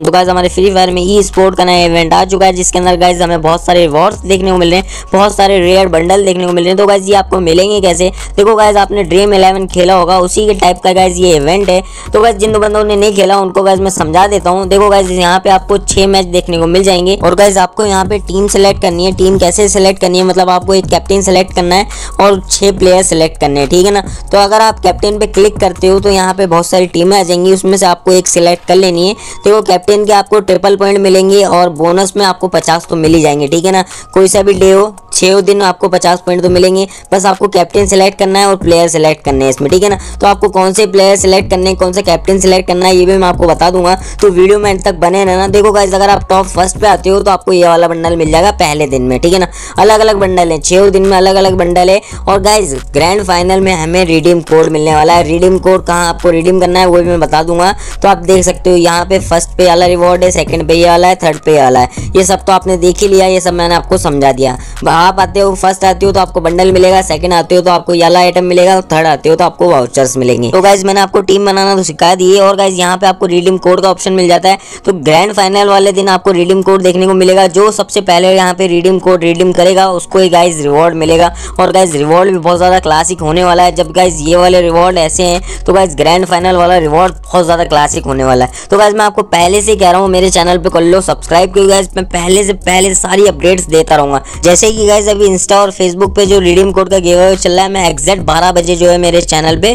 तो गाइज़ हमारे free fire में ई स्पोर्ट का नया इवेंट आ चुका है, जिसके अंदर गाइज़ हमें बहुत सारे रिवॉर्ड्स देखने को मिल रहे हैं, बहुत सारे रेयर बंडल देखने को मिल रहे हैं। तो गाइज़ ये आपको मिलेंगे कैसे? देखो गाइज़ आपने ड्रीम इलेवन खेला होगा, उसी के टाइप का गाइज़ ये इवेंट है। तो गाइज़ जिन बंदों ने नहीं खेला, उनको गाइज़ मैं समझा देता हूँ। देखो गाइज़ यहाँ पे आपको छह मैच देखने को मिल जाएँगे। और गाइज़ आपको यहाँ पे टीम सेलेक्ट करनी है। टीम कैसे सेलेक्ट करनी है? मतलब आपको एक कैप्टन सेलेक्ट करना है और छह प्लेयर सेलेक्ट करने हैं, ठीक है ना? तो अगर आप कैप्टन पे क्लिक करते हो तो यहाँ पे बहुत सारी टीमें आ जाएँगी। उसमें से आपको एक सिलेक्ट कर लेनी है। तो कैप्टन के आपको ट्रिपल पॉइंट मिलेंगे और बोनस में आपको पचास तो मिल ही जाएँगे, ठीक है ना? कोई सा भी डे हो। छः दिन आपको पचास पॉइंट तो मिलेंगे। बस आपको कैप्टन सेलेक्ट करना है और प्लेयर सेलेक्ट करने हैं इसमें, ठीक है ना? तो आपको कौन से प्लेयर सेलेक्ट करने कौन सा कैप्टन सेलेक्ट करना है, ये भी मैं आपको बता दूँगा। तो वीडियो में तक बने रहना। देखो गाइज़ अगर आप टॉप फ़र्स्ट पे आते हो तो आपको ये वाला बंडल मिल जाएगा पहले दिन में, ठीक है ना? अलग अलग बंडल है छः दिन में अलग अलग बंडल है। और गाइज़ ग्रैंड फाइनल में हमें रिडीम कोड मिलने वाला है। रिडीम कोड कहाँ आपको रिडीम करना है, वो भी मैं बता दूँगा। तो आप देख सकते हो यहाँ पे फ़र्स्ट पे वाला रिवॉर्ड है सेकंड पे ये वाला है थर्ड पे वाला है। ये सब तो आपने देख ही लिया, ये सब मैंने आपको समझा दिया। आप आते हो फ़र्स्ट आते हो तो आपको बंडल मिलेगा सेकंड आते हो तो आपको ये आइटम मिलेगा थर्ड आते हो तो आपको वाउचर्स मिलेंगे। तो गाइज़ मैंने आपको टीम बनाना तो सिखा दी और गाइज़ यहाँ पे आपको रिडीम कोड का ऑप्शन मिल जाता है। तो ग्रैंड फाइनल वाले दिन आपको रिडीम कोड देखने को मिलेगा, जो सबसे पहले यहाँ पे रिडीम कोड रिडीम करेगा, उसको ही गाइज़ रिवॉर्ड मिलेगा। और गाइज़ रिवॉर्ड भी बहुत ज़्यादा क्लासिक होने वाला है। जब गाइज़ ये वाले रिवॉर्ड ऐसे हैं तो गाइज़ ग्रैंड फाइनल वाला रिवॉर्ड बहुत ज़्यादा क्लासिक होने वाला है। तो गाइज़ मैं आपको पहले से कह रहा हूँ, मेरे चैनल पे कर लो सब्सक्राइब क्योंकि गाइज़ मैं पहले से पहले सारी अपडेट्स देता रहूँगा। जैसे कि गाइज़ अभी इंस्टा और फेसबुक पे जो रिडीम कोड का गेवा चल रहा है, मैं एग्जैक्ट बारह बजे जो है मेरे चैनल पे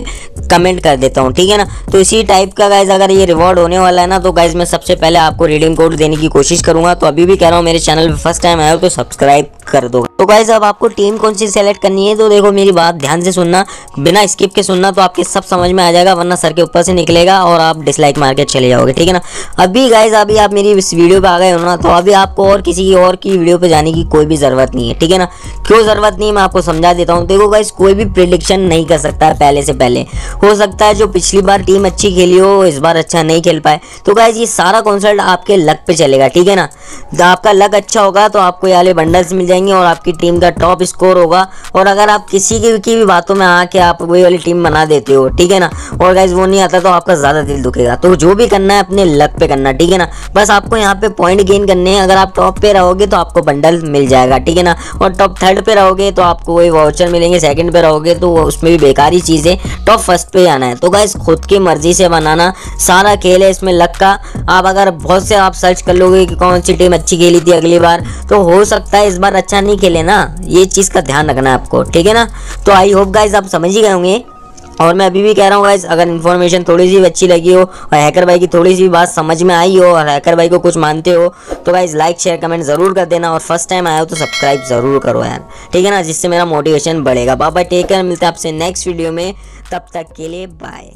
कमेंट कर देता हूँ, ठीक है ना? तो इसी टाइप का गाइज़ अगर ये रिवॉर्ड होने वाला है ना तो गाइज़ मैं सबसे पहले आपको रिडीम कोड देने की कोशिश करूँगा। तो अभी भी कह रहा हूँ, मेरे चैनल पर फ़र्स्ट टाइम आया हो तो सब्सक्राइब कर दो। तो गाइज़ अब आपको टीम कौन सी सेलेक्ट करनी है? तो देखो मेरी बात ध्यान से सुनना। बिना स्किप के सुनना तो आपके सब समझ में आ जाएगा, वरना सर के ऊपर से निकलेगा और आप डिसलाइक मार के चले जाओगे, ठीक है ना? अभी गाइज़ अभी आप मेरी इस वीडियो पे आ गए हो ना तो अभी आपको और किसी और की वीडियो पे जाने की कोई भी ज़रूरत नहीं है, ठीक है ना? क्यों ज़रूरत नहीं मैं आपको समझा देता हूँ। देखो गाइज़ कोई भी प्रिडिक्शन नहीं कर सकता है पहले से पहले। हो सकता है जो पिछली बार टीम अच्छी खेली हो इस बार अच्छा नहीं खेल पाए। तो गाइज़ ये सारा कॉन्सर्ट आपके लक पे चलेगा, ठीक है ना? आपका लक अच्छा होगा तो आपको ये वाले बंडल्स मिल जाएँगे। और आपकी टीम का टॉप स्कोर होगा। और अगर आप किसी की, की भी बातों में आके आप वही वाली टीम बना देते हो ठीक है ना? और गाइज़ वो नहीं आता तो आपका ज़्यादा दिल दुखेगा। तो जो भी करना है अपने लक पे करना ठीक है ना? बस आपको यहाँ पे पॉइंट गेन करने हैं। अगर आप टॉप पे रहोगे तो आपको बंडल मिल जाएगा ठीक है ना? और टॉप थर्ड पे रहोगे तो आपको वही वाउचर मिलेंगे। सेकंड पे रहोगे तो उसमें भी बेकार ही चीज़ टॉप फ़र्स्ट पे आना है। तो गाइज़ खुद की मर्ज़ी से बनाना सारा खेल है इसमें लक का। आप अगर बहुत से आप सर्च कर लोगे कि कौन सी टीम अच्छी खेली थी अगली बार तो हो सकता है इस बार अच्छा नहीं खेले ना, ये चीज़ का ध्यान रखना है आपको, ठीक है ना? तो आई होप गाइज़ आप समझ ही गए होंगे। और मैं अभी भी कह रहा हूँ गाइज़ अगर इन्फॉर्मेशन थोड़ी सी अच्छी लगी हो और हैकर भाई की थोड़ी सी बात समझ में आई हो और हैकर भाई को कुछ मानते हो तो गाइज़ लाइक शेयर कमेंट ज़रूर कर देना और फ़र्स्ट टाइम आया हो तो सब्सक्राइब ज़रूर करो यार, ठीक है ना? जिससे मेरा मोटिवेशन बढ़ेगा। बाबा टेक केयर मिलते हैं आपसे नेक्स्ट वीडियो में, तब तक के लिए बाय